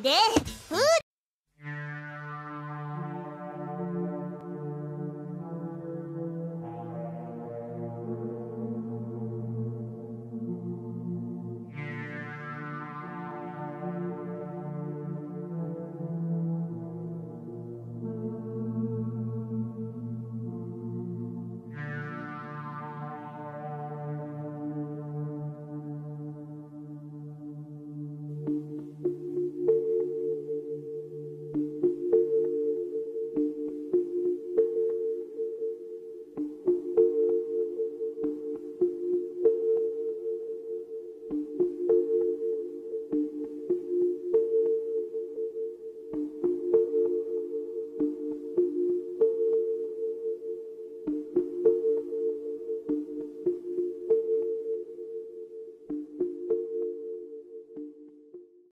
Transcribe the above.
でフー